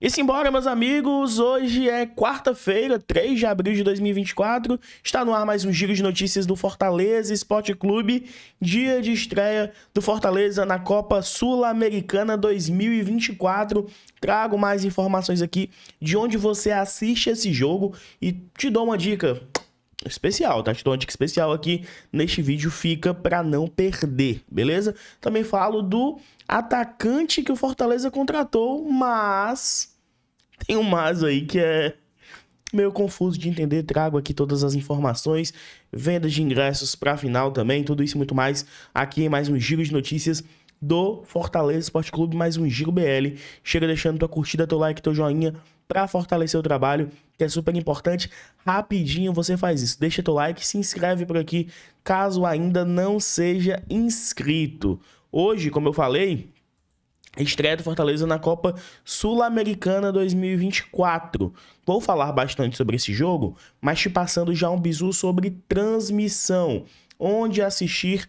E simbora, meus amigos, hoje é quarta-feira, 3 de abril de 2024, está no ar mais um giro de notícias do Fortaleza Esporte Clube, dia de estreia do Fortaleza na Copa Sul-Americana 2024. Trago mais informações aqui de onde você assiste esse jogo e te dou uma dica especial, tá? Te dou uma dica especial aqui neste vídeo, fica para não perder, beleza? Também falo do atacante que o Fortaleza contratou, mas tem um mas aí que é meio confuso de entender. Trago aqui todas as informações, vendas de ingressos para final também, tudo isso e muito mais aqui em mais um giro de notícias do Fortaleza Esporte Clube, mais um Giro BL. Chega deixando tua curtida, teu like, teu joinha para fortalecer o trabalho, que é super importante. Rapidinho você faz isso. Deixa teu like, se inscreve por aqui, caso ainda não seja inscrito. Hoje, como eu falei, estreia do Fortaleza na Copa Sul-Americana 2024. Vou falar bastante sobre esse jogo, mas te passando já um bizu sobre transmissão, onde assistir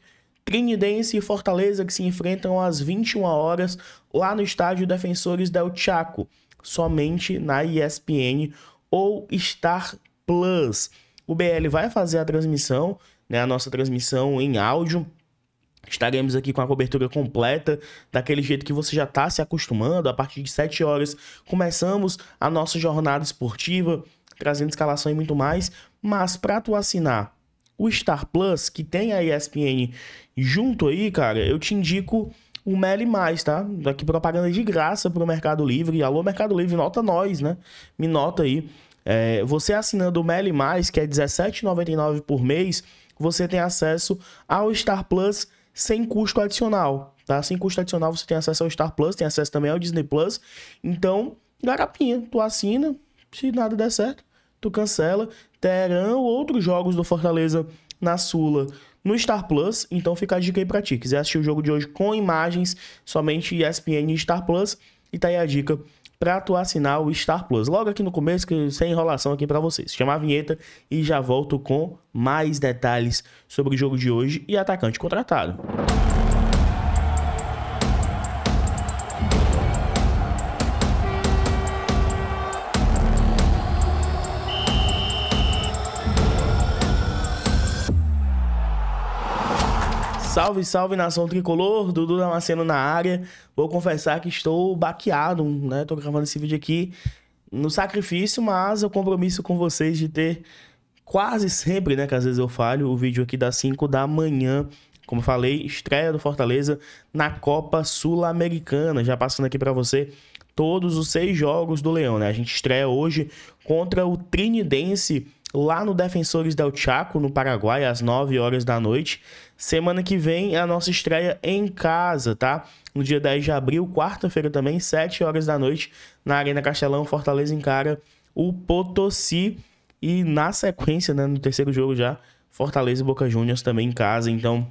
Trinidense e Fortaleza que se enfrentam às 21 horas lá no estádio Defensores del Chaco, somente na ESPN ou Star Plus. O BL vai fazer a transmissão, né, a nossa transmissão em áudio Estaremos aqui com a cobertura completa, daquele jeito que você já está se acostumando. A partir de 7 horas começamos a nossa jornada esportiva, trazendo escalação e muito mais. Mas para tu assinar o Star Plus, que tem a ESPN junto aí, cara, eu te indico o Meli Mais, tá? Daqui propaganda de graça pro Mercado Livre. Alô, Mercado Livre, nota nós, né? Me nota aí. É, você assinando o Meli Mais, que é R$17,99 por mês, você tem acesso ao Star Plus sem custo adicional, tá? Sem custo adicional você tem acesso ao Star Plus, tem acesso também ao Disney Plus. Então, garapinha, tu assina, se nada der certo, tu cancela. Terão outros jogos do Fortaleza na Sula no Star Plus, então fica a dica aí pra ti. Quiser assistir o jogo de hoje com imagens, somente ESPN e Star Plus, e tá aí a dica para tu assinar o Star Plus. Logo aqui no começo, que sem enrolação aqui para vocês. Chamar a vinheta e já volto com mais detalhes sobre o jogo de hoje e atacante contratado. Salve, salve nação tricolor, Dudu Damasceno na área. Vou confessar que estou baqueado, né? Tô gravando esse vídeo aqui no sacrifício, mas o compromisso com vocês de ter quase sempre, né? Que às vezes eu falho, o vídeo aqui das 5 da manhã. Como falei, estreia do Fortaleza na Copa Sul-Americana. Já passando aqui para você todos os seis jogos do Leão, né? A gente estreia hoje contra o Trinidense lá no Defensores del Chaco, no Paraguai, às 9 horas da noite. Semana que vem é a nossa estreia em casa, tá? No dia 10 de abril, quarta-feira também, 7 horas da noite, na Arena Castelão, Fortaleza encara o Potosí. E na sequência, né, no terceiro jogo já, Fortaleza e Boca Juniors também em casa. Então,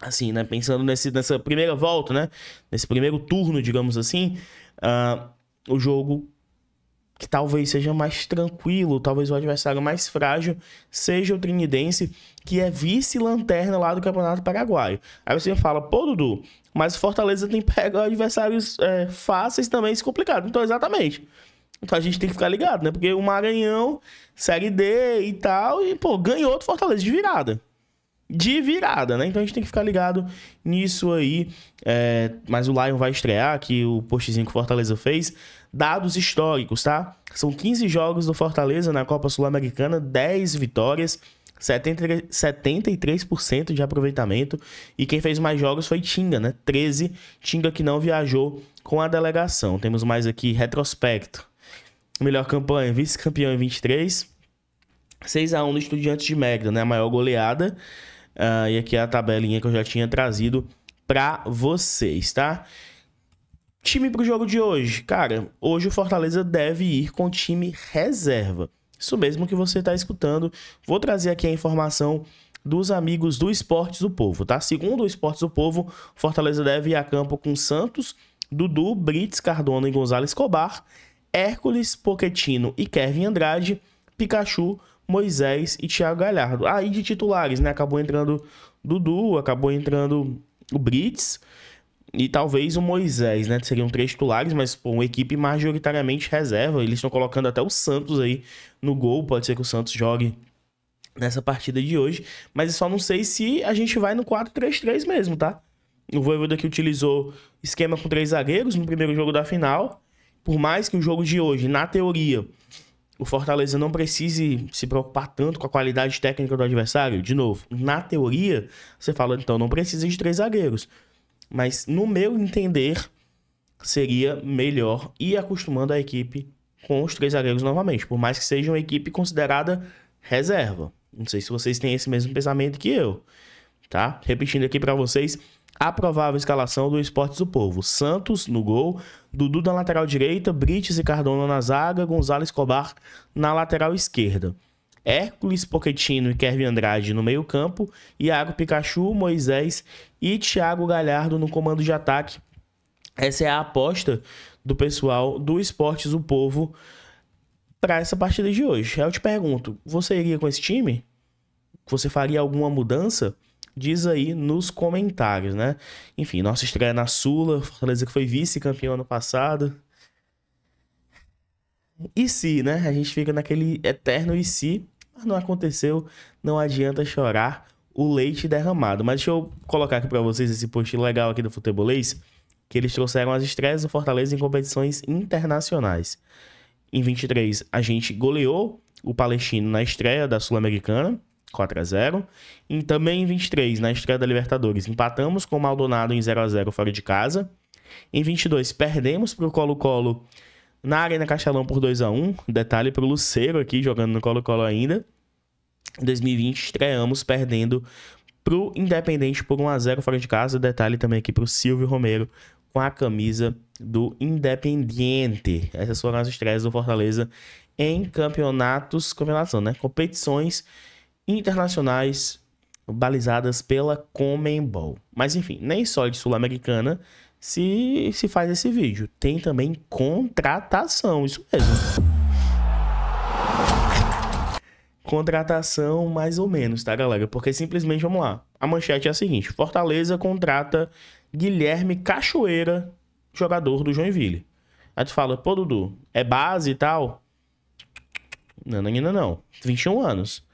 assim, né, pensando nesse, nessa primeira volta, né, nesse primeiro turno, digamos assim, uh, o jogo que talvez seja mais tranquilo, talvez o adversário mais frágil seja o Trinidense, que é vice-lanterna lá do Campeonato Paraguaio. Aí você fala, pô, Dudu, mas Fortaleza tem pego adversários é, fáceis também, isso é complicado. Então, exatamente. Então a gente tem que ficar ligado, né? Porque o Maranhão, Série D e tal, e, pô, ganhou do Fortaleza de virada. De virada, né? Então a gente tem que ficar ligado nisso aí. É, mas o Lion vai estrear, que o postzinho que o Fortaleza fez Dados históricos, tá? São 15 jogos do Fortaleza na Copa Sul-Americana, 10 vitórias, 70, 73% de aproveitamento. E quem fez mais jogos foi Tinga, né? 13. Tinga que não viajou com a delegação. Temos mais aqui retrospecto. Melhor campanha, vice-campeão em 23. 6 a 1 no Estudiantes de Mérida, né? A maior goleada. Uh, e aqui é a tabelinha que eu já tinha trazido para vocês, tá? Time para o jogo de hoje. Cara, hoje o Fortaleza deve ir com time reserva. Isso mesmo que você está escutando. Vou trazer aqui a informação dos amigos do Esportes do Povo, tá? Segundo o Esportes do Povo, Fortaleza deve ir a campo com Santos, Dudu, Brits, Cardona e Gonzalo Escobar, Hércules, Poquetino e Kevin Andrade, Pikachu, Moisés e Thiago Galhardo. Aí de titulares, né? Acabou entrando Dudu, acabou entrando o Brits, e talvez o Moisés, né? Seriam três titulares, mas pô, uma equipe majoritariamente reserva. Eles estão colocando até o Santos aí no gol. Pode ser que o Santos jogue nessa partida de hoje. Mas eu só não sei se a gente vai no 4-3-3 mesmo, tá? O Voivoda que utilizou esquema com três zagueiros no primeiro jogo da final. Por mais que o jogo de hoje, na teoria, o Fortaleza não precise se preocupar tanto com a qualidade técnica do adversário. De novo, na teoria, você fala, então não precisa de três zagueiros. Mas no meu entender, seria melhor ir acostumando a equipe com os três zagueiros novamente, por mais que seja uma equipe considerada reserva. Não sei se vocês têm esse mesmo pensamento que eu, tá? Repetindo aqui para vocês, a provável escalação do Esportes do Povo. Santos no gol, Dudu na lateral direita, Brites e Cardona na zaga, Gonzalo Escobar na lateral esquerda. Hércules, Pochettino e Kevin Andrade no meio-campo, Iago Pikachu, Moisés e Thiago Galhardo no comando de ataque. Essa é a aposta do pessoal do Esportes do Povo para essa partida de hoje. Eu te pergunto, você iria com esse time? Você faria alguma mudança? Diz aí nos comentários, né? Enfim, nossa estreia na Sula, Fortaleza que foi vice-campeão ano passado. E se, né? A gente fica naquele eterno e se mas não aconteceu, não adianta chorar o leite derramado. Mas deixa eu colocar aqui para vocês esse post legal aqui do Futebolês, que eles trouxeram as estreias do Fortaleza em competições internacionais. Em 23, a gente goleou o Palestino na estreia da Sul-Americana, 4 a 0 E também em 23, na estreia da Libertadores, empatamos com o Maldonado em 0 a 0 fora de casa. Em 22, perdemos para o Colo-Colo na Arena Castelão por 2 a 1 Detalhe para o Luceiro aqui, jogando no Colo-Colo ainda. Em 2020, estreamos perdendo para o Independente por 1 a 0 fora de casa. Detalhe também aqui para o Silvio Romero com a camisa do Independiente. Essas foram as estreias do Fortaleza em campeonatos, campeonatos né? Competições internacionais balizadas pela Comembol. Mas enfim, nem só de Sul-Americana se, se faz esse vídeo. Tem também contratação, isso mesmo. Contratação mais ou menos, tá, galera? Porque simplesmente, vamos lá. A manchete é a seguinte: Fortaleza contrata Guilherme Cachoeira, jogador do Joinville. Aí tu fala, pô, Dudu, é base e tal? Não, ainda não, não. 21 anos.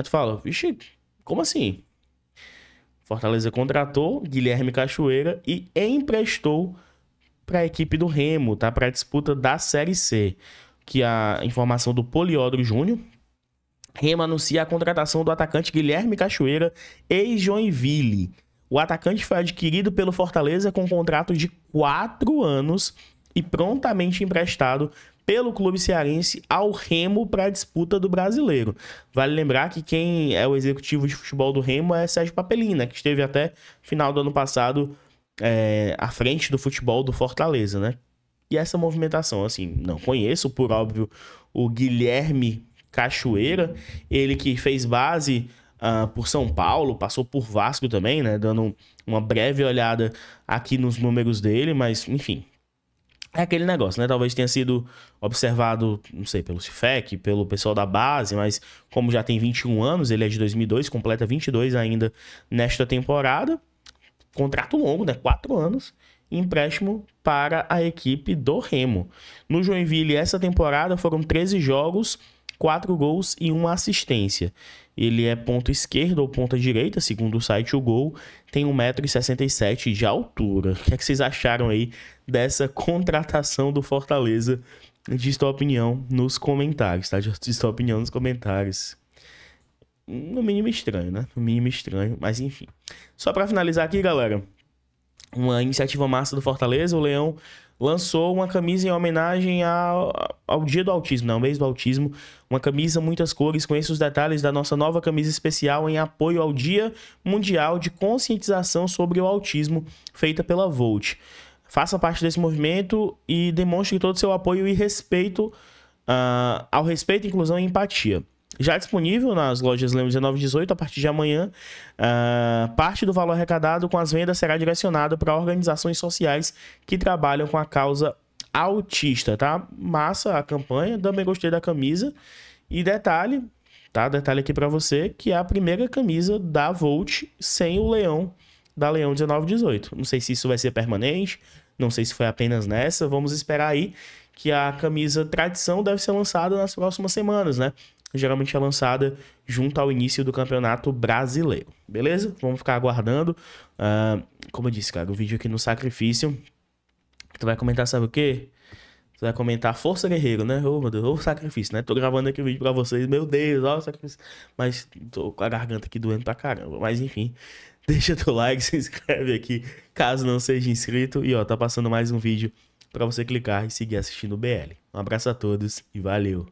Aí tu fala, vixe, como assim? Fortaleza contratou Guilherme Cachoeira e emprestou para a equipe do Remo, tá? Para a disputa da Série C. Que a informação do Poliodro Júnior. Remo anuncia a contratação do atacante Guilherme Cachoeira, ex-Joinville. O atacante foi adquirido pelo Fortaleza com um contrato de quatro anos e prontamente emprestado pelo clube cearense ao Remo para a disputa do brasileiro. Vale lembrar que quem é o executivo de futebol do Remo é Sérgio Papelina, que esteve até final do ano passado é, à frente do futebol do Fortaleza, né? E essa movimentação, assim, não conheço, por óbvio, o Guilherme Cachoeira, ele que fez base uh, por São Paulo, passou por Vasco também, né? Dando uma breve olhada aqui nos números dele, mas enfim, é aquele negócio, né? Talvez tenha sido observado, não sei, pelo Cifec, pelo pessoal da base, mas como já tem 21 anos, ele é de 2002, completa 22 ainda nesta temporada. Contrato longo, né? 4 anos. Empréstimo para a equipe do Remo. No Joinville, essa temporada foram 13 jogos, 4 gols e 1 assistência. Ele é ponta esquerda ou ponta direita, segundo o site O Gol, tem 1,67m de altura. O que, é que vocês acharam aí dessa contratação do Fortaleza? Diz tua opinião nos comentários, tá? Diz tua opinião nos comentários. No mínimo estranho, né? No mínimo estranho, mas enfim. Só para finalizar aqui, galera, uma iniciativa massa do Fortaleza, o Leão lançou uma camisa em homenagem ao, ao Dia do Autismo, não, mês do autismo. Uma camisa, muitas cores. Conheça os detalhes da nossa nova camisa especial em apoio ao Dia Mundial de Conscientização sobre o Autismo, feita pela Volt. Faça parte desse movimento e demonstre todo o seu apoio e respeito uh, ao respeito, inclusão e empatia já disponível nas lojas Lemos 1918 a partir de amanhã. Uh, parte do valor arrecadado com as vendas será direcionado para organizações sociais que trabalham com a causa autista, tá? Massa a campanha, também gostei da camisa. E detalhe, tá? Detalhe aqui para você que é a primeira camisa da Volt sem o leão da Leão 1918. Não sei se isso vai ser permanente, não sei se foi apenas nessa, vamos esperar aí que a camisa tradição deve ser lançada nas próximas semanas, né? Geralmente é lançada junto ao início do campeonato brasileiro, beleza? Vamos ficar aguardando. Uh, como eu disse, cara, o vídeo aqui no sacrifício. Tu vai comentar, sabe o quê? Tu vai comentar Força Guerreiro, né? Ô, meu Deus, ô sacrifício, né? Tô gravando aqui o vídeo pra vocês, meu Deus, ó sacrifício. Mas tô com a garganta aqui doendo pra caramba. Mas enfim, deixa teu like, se inscreve aqui, caso não seja inscrito. E ó, tá passando mais um vídeo para você clicar e seguir assistindo o BL. Um abraço a todos e valeu!